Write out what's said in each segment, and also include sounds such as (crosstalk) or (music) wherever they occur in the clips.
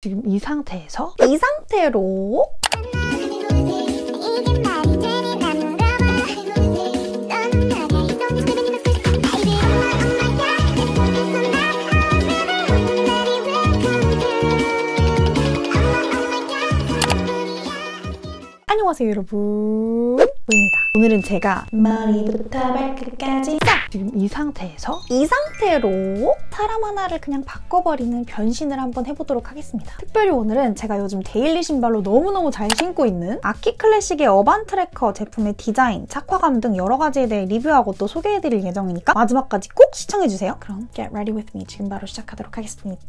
지금 이 상태에서 이 상태로 안녕하세요 여러분 보입니다. 오늘은 제가 머리부터 발끝까지 싹! 지금 이 상태에서 이 상태로 사람 하나를 그냥 바꿔버리는 변신을 한번 해보도록 하겠습니다. 특별히 오늘은 제가 요즘 데일리 신발로 너무너무 잘 신고 있는 아키 클래식의 어반 트래커 제품의 디자인, 착화감 등 여러 가지에 대해 리뷰하고 또 소개해드릴 예정이니까 마지막까지 꼭 시청해주세요. 그럼 get ready with me 지금 바로 시작하도록 하겠습니다.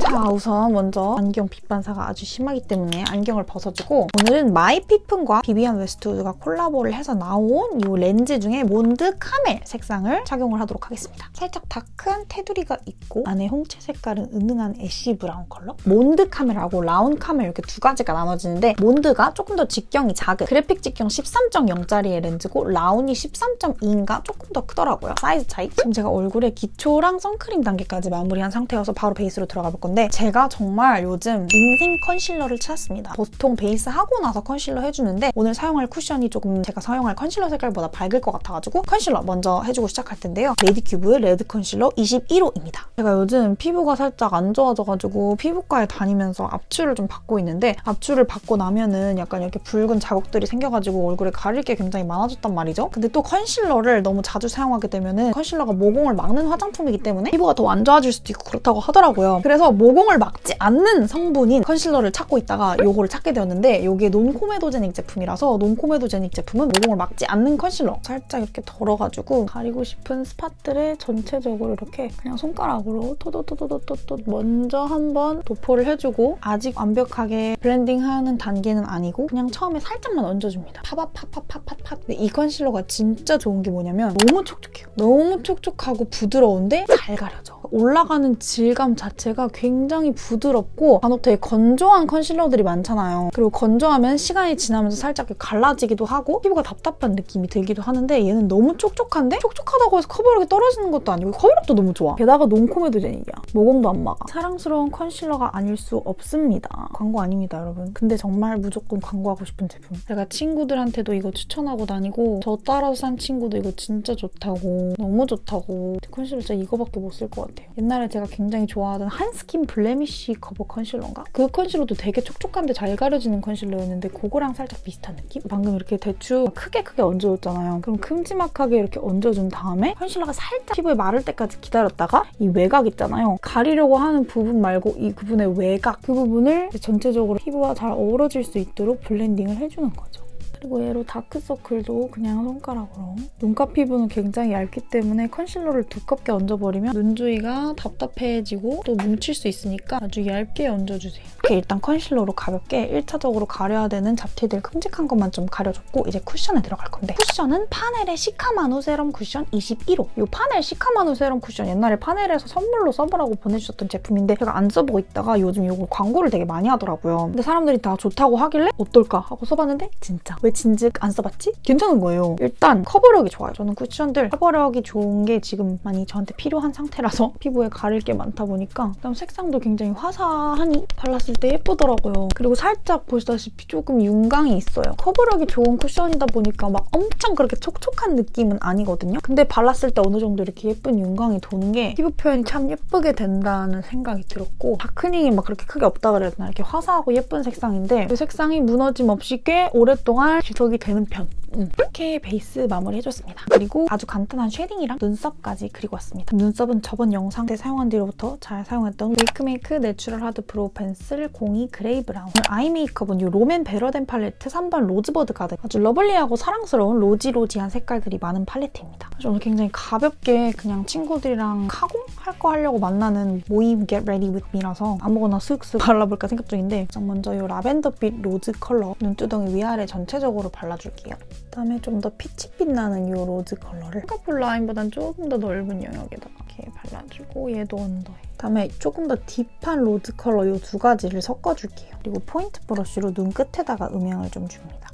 자 우선 먼저 안경 빛 반사가 아주 심하기 때문에 안경을 벗어주고 오늘은 마이피픈과 비비안 웨스트우드가 콜라보 콜라보를 해서 나온 이 렌즈 중에 몬드 카멜 색상을 착용을 하도록 하겠습니다. 살짝 dark한 테두리가 있고 안에 홍채 색깔은 은은한 ash brown 컬러 몬드 카멜하고 라운 카멜 이렇게 두 가지가 나눠지는데 몬드가 조금 더 직경이 작은 그래픽 직경 13.0짜리의 렌즈고 라운이 13.2인가 조금 더 크더라고요. 사이즈 차이. 지금 제가 얼굴에 기초랑 선크림 단계까지 마무리한 상태여서 바로 베이스로 들어가 볼 건데 제가 정말 요즘 인생 컨실러를 찾았습니다. 보통 베이스 하고 나서 컨실러 해주는데 오늘 사용할 쿠션이 조금 제가 사용할 컨실러 색깔보다 밝을 것 같아가지고 컨실러 먼저 해주고 시작 할 텐데요. 메디큐브의 레드 컨실러 21호입니다. 제가 요즘 피부가 살짝 안 좋아져가지고 피부과에 다니면서 압출을 좀 받고 있는데 압출을 받고 나면은 약간 이렇게 붉은 자국들이 생겨가지고 얼굴에 가릴 게 굉장히 많아졌단 말이죠. 근데 또 컨실러를 너무 자주 사용하게 되면은 컨실러가 모공을 막는 화장품이기 때문에 피부가 더 안 좋아질 수도 있고 그렇다고 하더라고요. 그래서 모공을 막지 않는 성분인 컨실러를 찾고 있다가 요거를 찾게 되었는데 이게 non-comedogenic 제품이라서 non-comedogenic 제품 제품은 모공을 막지 않는 컨실러 살짝 이렇게 덜어가지고 가리고 싶은 spot들에 전체적으로 이렇게 그냥 손가락으로 토도토도토토 먼저 한번 도포를 해주고 아직 완벽하게 블렌딩하는 단계는 아니고 그냥 처음에 살짝만 얹어줍니다. 파바파파파파파 이 컨실러가 진짜 좋은 게 뭐냐면 너무 촉촉해요. 너무 촉촉하고 부드러운데 잘 가려져. 올라가는 질감 자체가 굉장히 부드럽고 간혹 되게 건조한 컨실러들이 많잖아요. 그리고 건조하면 시간이 지나면서 살짝 갈라지기도 하고 피부가 답답한 느낌이 들기도 하는데 얘는 너무 촉촉한데 촉촉하다고 해서 커버력이 떨어지는 것도 아니고 커버력도 너무 좋아. 게다가 non-comedogenic이야. 모공도 안 막아. 사랑스러운 컨실러가 아닐 수 없습니다. 광고 아닙니다, 여러분. 근데 정말 무조건 광고하고 싶은 제품. 제가 친구들한테도 이거 추천하고 다니고 저 따라서 산 친구도 이거 진짜 좋다고 너무 좋다고 컨실러 진짜 이거밖에 못 쓸 것 같아 요. 옛날에 제가 굉장히 좋아하던 한스킨 블레미쉬 커버 컨실러인가? 그 컨실러도 되게 촉촉한데 잘 가려지는 컨실러였는데 그거랑 살짝 비슷한 느낌? 방금 이렇게 대충 크게 크게 얹어줬잖아요. 그럼 큼지막하게 이렇게 얹어준 다음에 컨실러가 살짝 피부에 마를 때까지 기다렸다가 이 외곽 있잖아요. 가리려고 하는 부분 말고 이 부분의 외곽 그 부분을 전체적으로 피부와 잘 어우러질 수 있도록 블렌딩을 해주는 거죠. 그리고 얘로 다크서클도 그냥 손가락으로 눈가 피부는 굉장히 얇기 때문에 컨실러를 두껍게 얹어버리면 눈 주위가 답답해지고 또 뭉칠 수 있으니까 아주 얇게 얹어주세요. 이렇게 일단 컨실러로 가볍게 1차적으로 가려야 되는 잡티들 큼직한 것만 좀 가려줬고 이제 쿠션에 들어갈 건데 쿠션은 파넬의 시카마누 세럼 쿠션 21호 이 파넬 시카마누 세럼 쿠션 옛날에 파넬에서 선물로 써보라고 보내주셨던 제품인데 제가 안 써보고 있다가 요즘 이거 광고를 되게 많이 하더라고요. 근데 사람들이 다 좋다고 하길래 어떨까 하고 써봤는데 진짜 왜 진즉 안 써봤지? 괜찮은 거예요. 일단 커버력이 좋아요. 저는 쿠션들 커버력이 좋은 게 지금 많이 저한테 필요한 상태라서 (laughs) 피부에 가릴 게 많다 보니까 그다음 색상도 굉장히 화사하니 발랐을 때 예쁘더라고요. 그리고 살짝 보시다시피 조금 윤광이 있어요. 커버력이 좋은 쿠션이다 보니까 막 엄청 그렇게 촉촉한 느낌은 아니거든요. 근데 발랐을 때 어느 정도 이렇게 예쁜 윤광이 도는 게 피부 표현이 참 예쁘게 된다는 생각이 들었고 다크닝이 막 그렇게 크게 없다 그래야 되나 이렇게 화사하고 예쁜 색상인데 그 색상이 무너짐 없이 꽤 오랫동안 지속이 되는 편. 음. 이렇게 베이스 마무리 해줬습니다. 그리고 아주 간단한 쉐딩이랑 눈썹까지 그리고 왔습니다. 눈썹은 저번 영상 때 사용한 뒤로부터 잘 사용했던 웨이크메이크 내추럴 하드 브로우 펜슬 02 그레이 브라운 아이 메이크업은 이 롬앤 베러 댄 팔레트 3번 로즈버드 가든 아주 러블리하고 사랑스러운 rosy rosy한 색깔들이 많은 팔레트입니다. 오늘 굉장히 가볍게 그냥 친구들이랑 카공 할 거 하려고 만나는 모임 Get Ready With Me라서 아무거나 슥슥 발라볼까 생각 중인데 먼저 이 라벤더 빛 로즈 컬러 눈두덩이 위아래 전체적으로 발라줄게요. 그다음에 좀 더 피치 빛 나는 이 로즈 컬러를 쌍꺼풀 라인보단 조금 더 넓은 영역에다가 이렇게 발라주고 얘도 언더에 그다음에 조금 더 deep한 로즈 컬러 이 두 가지를 섞어줄게요. 그리고 포인트 브러쉬로 눈 끝에다가 음영을 좀 줍니다.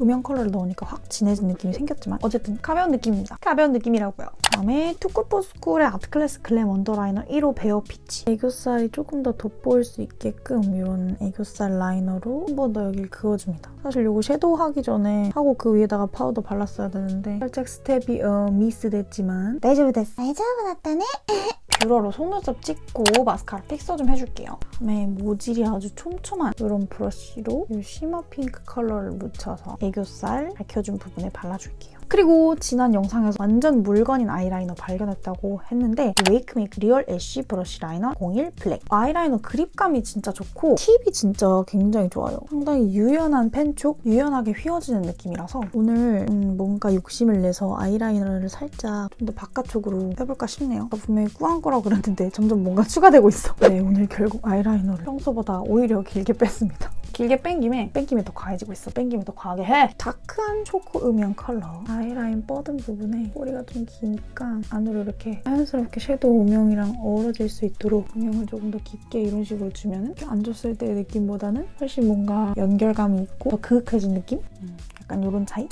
음영 컬러를 넣으니까 확 진해진 느낌이 생겼지만 어쨌든 가벼운 느낌입니다. 가벼운 느낌이라고요. 다음에 투쿨포스쿨의 아트클래스 글램 언더라이너 1호 베어 피치. 애교살이 조금 더 돋보일 수 있게끔 이런 애교살 라이너로 한 번 더 여기를 그어줍니다. 사실 이거 섀도우 하기 전에 하고 그 위에다가 파우더 발랐어야 되는데 살짝 스텝이 어, 미스됐지만 大丈夫 됐어. 大丈夫 났다네. (laughs) 뷰러로 속눈썹 찍고 마스카라 픽서 좀 해줄게요. 다음에 모질이 아주 촘촘한 이런 브러쉬로 이 shimmer 핑크 컬러를 묻혀서 애교살 밝혀준 부분에 발라줄게요. 그리고 지난 영상에서 완전 물건인 아이라이너 발견했다고 했는데 웨이크메이크 리얼 애쉬 브러쉬 라이너 01 블랙 아이라이너 그립감이 진짜 좋고 팁이 진짜 굉장히 좋아요. 상당히 유연한 펜촉, 유연하게 휘어지는 느낌이라서 오늘 음 뭔가 욕심을 내서 아이라이너를 살짝 좀 더 바깥쪽으로 해볼까 싶네요. 분명히 꾸안꾸 한 거라고 그랬는데 점점 뭔가 추가되고 있어. 네, 오늘 결국 아이라이너를 평소보다 오히려 길게 뺐습니다. 길게 뺀 김에 뺀 김에 더 과해지고 있어. 뺀 김에 더 과하게 해. dark한 초코 음영 컬러. 아이라인 뻗은 부분에 꼬리가 좀 기니까 안으로 이렇게 자연스럽게 섀도우 음영이랑 어우러질 수 있도록 음영을 조금 더 깊게 이런 식으로 주면 이렇게 안 했을 때의 느낌보다는 훨씬 뭔가 연결감이 있고 더 그윽해진 느낌? 음, 약간 이런 차이?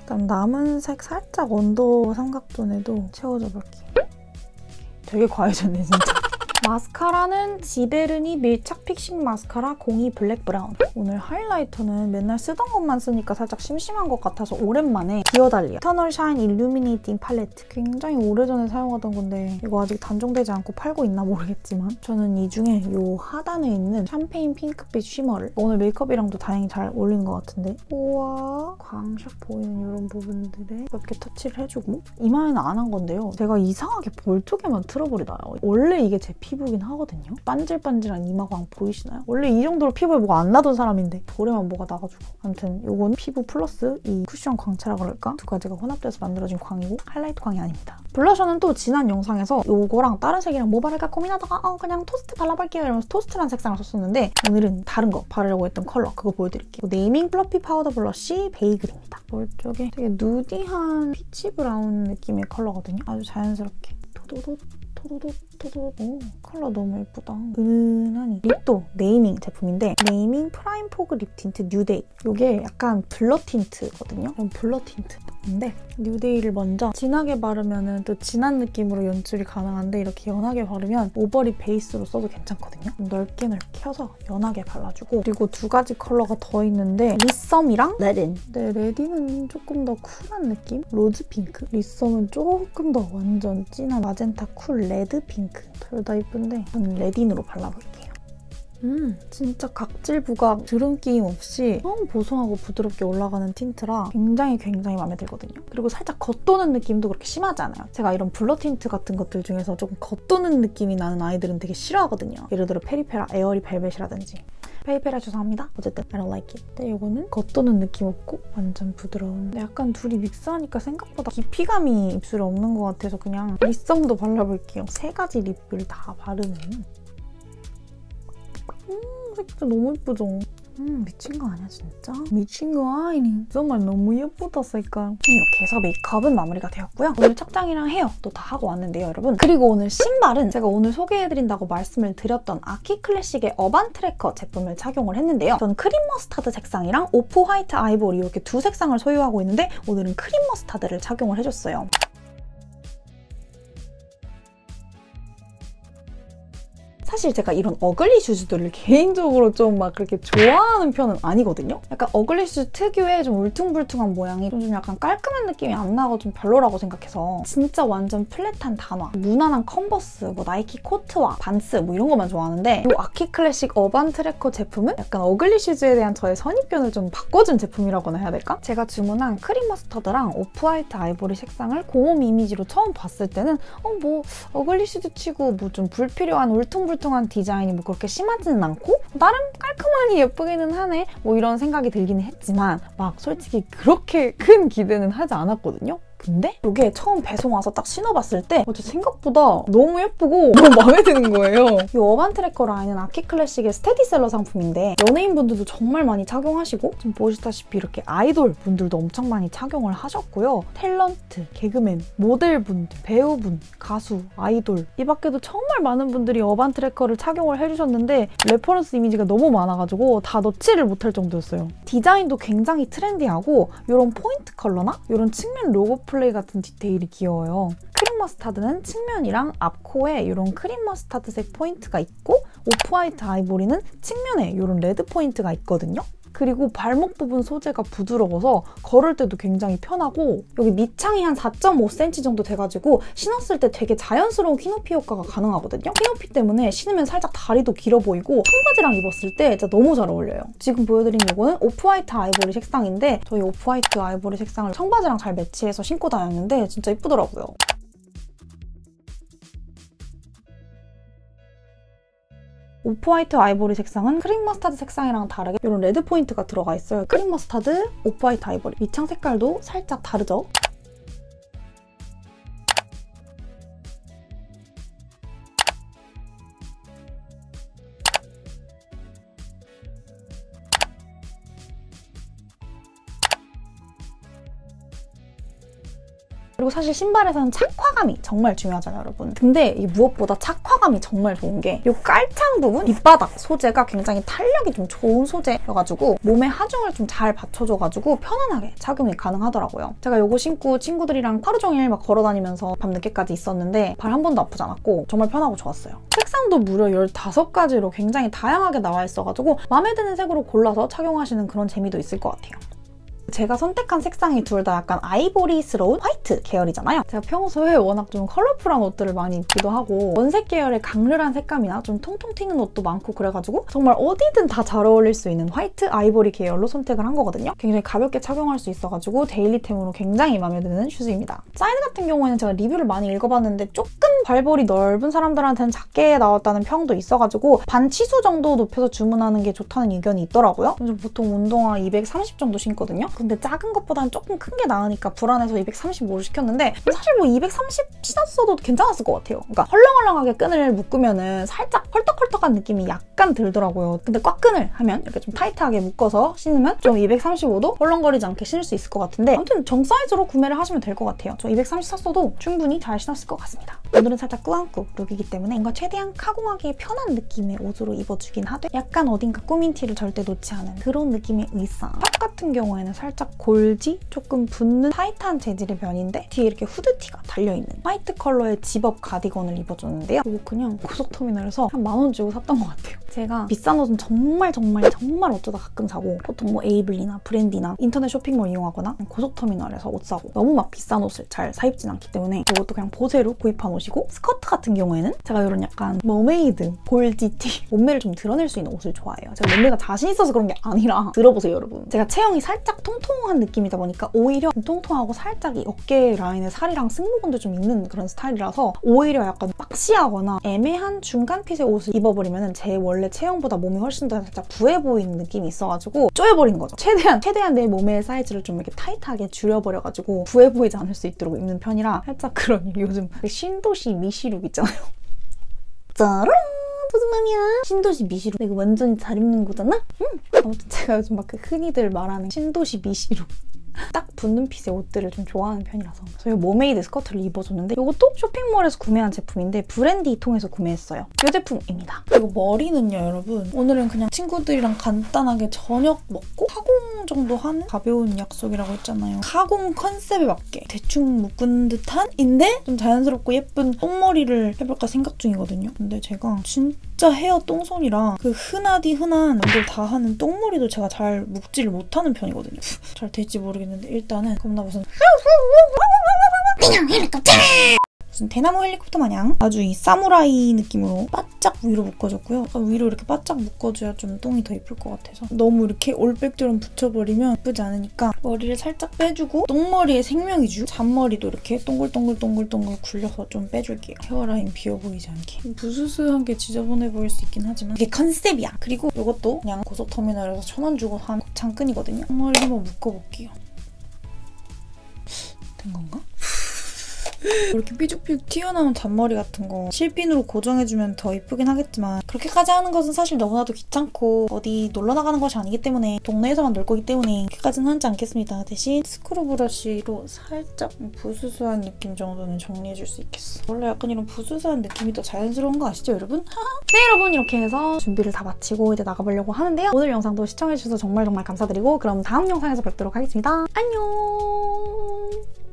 일단 남은 색 살짝 under 삼각zone에도 채워줘 볼게요. 되게 과해졌네 진짜. 마스카라는 지베르니 밀착 픽싱 마스카라 02 블랙 브라운. 오늘 하이라이터는 맨날 쓰던 것만 쓰니까 살짝 심심한 것 같아서 오랜만에 디어달리아 이터널 샤인 일루미네이팅 팔레트. 굉장히 오래전에 사용하던 건데 이거 아직 단종되지 않고 팔고 있나 모르겠지만 저는 이 중에 이 하단에 있는 샴페인 핑크빛 shimmer를 오늘 메이크업이랑도 다행히 잘 어울리는 것 같은데 우와 광 샥 보이는 이런 부분들에 이렇게 터치를 해주고 이마에는 안 한 건데요. 제가 이상하게 볼 쪽에만 트러블이 나요? 원래 이게 제 피부긴 하거든요. 반질반질한 이마광 보이시나요? 원래 이 정도로 피부에 뭐가 안 나던 사람인데 볼에만 뭐가 나가지고 아무튼 이건 피부 플러스 이 쿠션 광채라 그럴까? 두 가지가 혼합돼서 만들어진 광이고 하이라이트 광이 아닙니다. 블러셔는 또 지난 영상에서 이거랑 다른 색이랑 뭐 바를까 고민하다가 어 그냥 토스트 발라볼게요 이러면서 토스트란 색상을 썼었는데 오늘은 다른 거 바르려고 했던 컬러 그거 보여드릴게요. 네이밍 플러피 파우더 블러쉬 베이글입니다. 볼 쪽에 되게 nudy한 피치 브라운 느낌의 컬러거든요. 아주 자연스럽게 도도도 토도도 토도도 오, 컬러 너무 예쁘다. 은은하니. lip도 네이밍 제품인데 네이밍 프라임 포그 립 틴트 뉴데이. 이게 약간 blur tint거든요. 이런 blur tint인데 뉴데이를 먼저 진하게 바르면 또 진한 느낌으로 연출이 가능한데 이렇게 연하게 바르면 overlip 베이스로 써도 괜찮거든요. 넓게 넓게 펴서 연하게 발라주고 그리고 두 가지 컬러가 더 있는데 리썸이랑 레딘. 네, 레딘은 조금 더 cool한 느낌? 로즈 핑크. 리썸은 조금 더 완전 진한 마젠타 cool red 핑크. 둘 다 예쁜데 저는 레딘으로 발라볼게요. 음, 진짜 각질 부각 주름 끼임 없이 너무 보송하고 부드럽게 올라가는 tint라 굉장히 굉장히 마음에 들거든요. 그리고 살짝 겉도는 느낌도 그렇게 심하지 않아요. 제가 이런 blur tint 같은 것들 중에서 조금 겉도는 느낌이 나는 아이들은 되게 싫어하거든요. 예를 들어 페리페라 에어리 벨벳이라든지. 페리페라 죄송합니다. 어쨌든 I don't like it. 근데 이거는 겉도는 느낌 없고 완전 부드러운. 근데 약간 둘이 믹스하니까 생각보다 깊이감이 입술에 없는 것 같아서 그냥 리썸도 발라볼게요. 세 가지 lip을 다 바르는. 음, 색깔 너무 예쁘죠? 음, 미친 거 아니야, 진짜? 미친 거 아니니? 정말 너무 예쁘다, 색깔. 이렇게 해서 메이크업은 마무리가 되었고요. 오늘 착장이랑 헤어 모두 다 하고 왔는데요, 여러분. 그리고 오늘 신발은 제가 오늘 소개해드린다고 말씀을 드렸던 아키 클래식의 어반 트래커 제품을 착용을 했는데요. 전 크림 머스타드 색상이랑 off white 아이보리 이렇게 두 색상을 소유하고 있는데 오늘은 크림 머스타드를 착용을 해줬어요. 사실 제가 이런 ugly shoes들을 개인적으로 좀 막 그렇게 좋아하는 편은 아니거든요. 약간 ugly shoes 특유의 좀 울퉁불퉁한 모양이 좀 약간 깔끔한 느낌이 안 나고 좀 별로라고 생각해서 진짜 완전 flat한 단화, 무난한 컨버스, 뭐 나이키 코트와 반스 뭐 이런 것만 좋아하는데 이 아키 클래식 어반 트래커 제품은 약간 ugly shoes에 대한 저의 선입견을 좀 바꿔준 제품이라고나 해야 될까? 제가 주문한 크림 머스터드랑 off white 아이보리 색상을 공홈 이미지로 처음 봤을 때는 어 뭐 ugly shoes 치고 뭐 좀 불필요한 울퉁불퉁 울퉁불퉁한 디자인이 뭐 그렇게 심하지는 않고 나름 깔끔하니 예쁘기는 하네 뭐 이런 생각이 들기는 했지만 막 솔직히 그렇게 큰 기대는 하지 않았거든요. 근데 이게 처음 배송 와서 딱 신어봤을 때 어, 생각보다 너무 예쁘고 (laughs) 너무 마음에 드는 거예요. 이 어반 트래커 라인은 아키 클래식의 스테디셀러 상품인데 연예인분들도 정말 많이 착용하시고 지금 보시다시피 이렇게 아이돌 분들도 엄청 많이 착용을 하셨고요. 탤런트, 개그맨, 모델분들, 배우분, 가수, 아이돌 이 밖에도 정말 많은 분들이 어반 트래커를 착용을 해주셨는데 reference 이미지가 너무 많아가지고 다 넣지를 못할 정도였어요. 디자인도 굉장히 trendy하고 이런 포인트 컬러나 이런 측면 로고 플 레이 같은 디테일이 귀여워요. 크림 머스타드는 측면이랑 앞코에 이런 크림 머스타드색 포인트가 있고 off white 아이보리는 측면에 이런 red 포인트가 있거든요. 그리고 발목 부분 소재가 부드러워서 걸을 때도 굉장히 편하고 여기 밑창이 한 4.5cm 정도 돼가지고 신었을 때 되게 자연스러운 키높이 효과가 가능하거든요. 키높이 때문에 신으면 살짝 다리도 길어 보이고 청바지랑 입었을 때 진짜 너무 잘 어울려요. 지금 보여드린 이거는 off white 아이보리 색상인데 저 이 off white 아이보리 색상을 청바지랑 잘 매치해서 신고 다녔는데 진짜 이쁘더라고요. 오프 화이트 아이보리 색상은 크림 머스타드 색상이랑 다르게 이런 레드 포인트가 들어가 있어요. 크림 머스타드, 오프 화이트 아이보리. 밑창 색깔도 살짝 다르죠? 그리고 사실 신발에서는 착화감이 정말 중요하잖아요, 여러분. 근데 이 무엇보다 착화 감이 정말 좋은 게 이 깔창 부분, 밑바닥 소재가 굉장히 탄력이 좀 좋은 소재여가지고 몸에 하중을 좀 잘 받쳐줘가지고 편안하게 착용이 가능하더라고요. 제가 이거 신고 친구들이랑 하루 종일 막 걸어다니면서 밤늦게까지 있었는데 발 한 번도 아프지 않았고 정말 편하고 좋았어요. 색상도 무려 15가지로 굉장히 다양하게 나와 있어가지고 마음에 드는 색으로 골라서 착용하시는 그런 재미도 있을 것 같아요. 제가 선택한 색상이 둘 다 약간 아이보리스러운 화이트 계열이잖아요. 제가 평소에 워낙 좀 컬러풀한 옷들을 많이 입기도 하고 원색 계열의 강렬한 색감이나 좀 통통 튀는 옷도 많고 그래가지고 정말 어디든 다 잘 어울릴 수 있는 화이트 아이보리 계열로 선택을 한 거거든요. 굉장히 가볍게 착용할 수 있어가지고 데일리템으로 굉장히 마음에 드는 슈즈입니다. 사이즈 같은 경우에는 제가 리뷰를 많이 읽어봤는데 조금 발볼이 넓은 사람들한테는 작게 나왔다는 평도 있어가지고 반 치수 정도 높여서 주문하는 게 좋다는 의견이 있더라고요. 보통 운동화 230 정도 신거든요. 근데 작은 것보다는 조금 큰 게 나으니까 불안해서 235를 시켰는데 사실 뭐 230 신었어도 괜찮았을 것 같아요. 그러니까 헐렁헐렁하게 끈을 묶으면은 살짝 헐떡헐떡한 느낌이 약간 들더라고요. 근데 꽉 끈을 하면 이렇게 좀 타이트하게 묶어서 신으면 좀 235도 헐렁거리지 않게 신을 수 있을 것 같은데 아무튼 정 사이즈로 구매를 하시면 될 것 같아요. 저 230 샀어도 충분히 잘 신었을 것 같습니다. 오늘은 살짝 꾸안꾸 룩이기 때문에 뭔가 최대한 카공하게 편한 느낌의 옷으로 입어주긴 하되 약간 어딘가 꾸민 티를 절대 놓지 않은 그런 느낌의 의상. 탑 같은 경우에는 살짝 살짝 골지 조금 붙는 타이트한 재질의 면인데 뒤에 이렇게 후드티가 달려있는 화이트 컬러의 집업 가디건을 입어줬는데요. 이거 그냥 고속터미널에서 한 만 원 주고 샀던 것 같아요. 제가 비싼 옷은 정말 정말 정말 어쩌다 가끔 사고 보통 뭐 에이블리나 브랜디나 인터넷 쇼핑몰 이용하거나 고속터미널에서 옷 사고 너무 막 비싼 옷을 잘 사입진 않기 때문에 이것도 그냥 보세로 구입한 옷이고 스커트 같은 경우에는 제가 이런 약간 머메이드, 골지티 몸매를 좀 드러낼 수 있는 옷을 좋아해요. 제가 몸매가 자신 있어서 그런 게 아니라 들어보세요 여러분. 제가 체형이 살짝 통통 통통한 느낌이다 보니까 오히려 통통하고 살짝 이 어깨 라인에 살이랑 승모근도 좀 있는 그런 스타일이라서 오히려 약간 boxy하거나 애매한 중간 핏의 옷을 입어버리면 제 원래 체형보다 몸이 훨씬 더 살짝 부해 보이는 느낌이 있어가지고 쪼여버린 거죠. 최대한 최대한 내 몸의 사이즈를 좀 이렇게 타이트하게 줄여버려가지고 부해 보이지 않을 수 있도록 입는 편이라 살짝 그런 (laughs) 요즘 신도시 미시룩 있잖아요. 짜란! 맘이야? 신도시 미시룩. 이거 완전 잘 입는 거잖아? 응. 아무튼 제가 요즘 막 그 흔히들 말하는 신도시 미시룩. 딱 붙는 핏의 옷들을 좀 좋아하는 편이라서 저희 머메이드 스커트를 입어줬는데 이것도 쇼핑몰에서 구매한 제품인데 브랜디 통해서 구매했어요. 이 제품입니다. 그리고 머리는요 여러분 오늘은 그냥 친구들이랑 간단하게 저녁 먹고 카공 정도 하는 가벼운 약속이라고 했잖아요. 카공 컨셉에 맞게 대충 묶은 듯한 인데 좀 자연스럽고 예쁜 똥머리를 해볼까 생각 중이거든요. 근데 제가 진짜 헤어 똥손이라 그 흔하디 흔한 남들 다 하는 똥머리도 제가 잘 묶지를 못하는 편이거든요. (laughs) 잘 될지 모르겠는데 모르겠는데 일단은 겁나 무슨 무슨 대나무 헬리콥터 마냥 아주 이 사무라이 느낌으로 바짝 위로 묶어줬고요. 위로 이렇게 바짝 묶어줘야 좀 똥이 더 예쁠 것 같아서 너무 이렇게 올백처럼 붙여버리면 예쁘지 않으니까 머리를 살짝 빼주고 똥머리에 생명인 잔머리도 이렇게 동글동글동글동글 굴려서 좀 빼줄게요. 헤어라인 비어 보이지 않게 부스스한 게 지저분해 보일 수 있긴 하지만 이게 컨셉이야. 그리고 이것도 그냥 고속터미널에서 천 원 주고 산 곱창끈이거든요. 똥머리 한번 묶어볼게요. 된 건가? 이렇게 삐죽삐죽 튀어나온 잔머리 같은 거 실핀으로 고정해주면 더 이쁘긴 하겠지만 그렇게까지 하는 것은 사실 너무나도 귀찮고 어디 놀러 나가는 것이 아니기 때문에 동네에서만 놀 거기 때문에 그렇게까지는 하지 않겠습니다. 대신 스크루 브러쉬로 살짝 부스스한 느낌 정도는 정리해줄 수 있겠어. 원래 약간 이런 부스스한 느낌이 더 자연스러운 거 아시죠 여러분? (laughs) 네 여러분 이렇게 해서 준비를 다 마치고 이제 나가보려고 하는데요. 오늘 영상도 시청해주셔서 정말 정말 감사드리고 그럼 다음 영상에서 뵙도록 하겠습니다. 안녕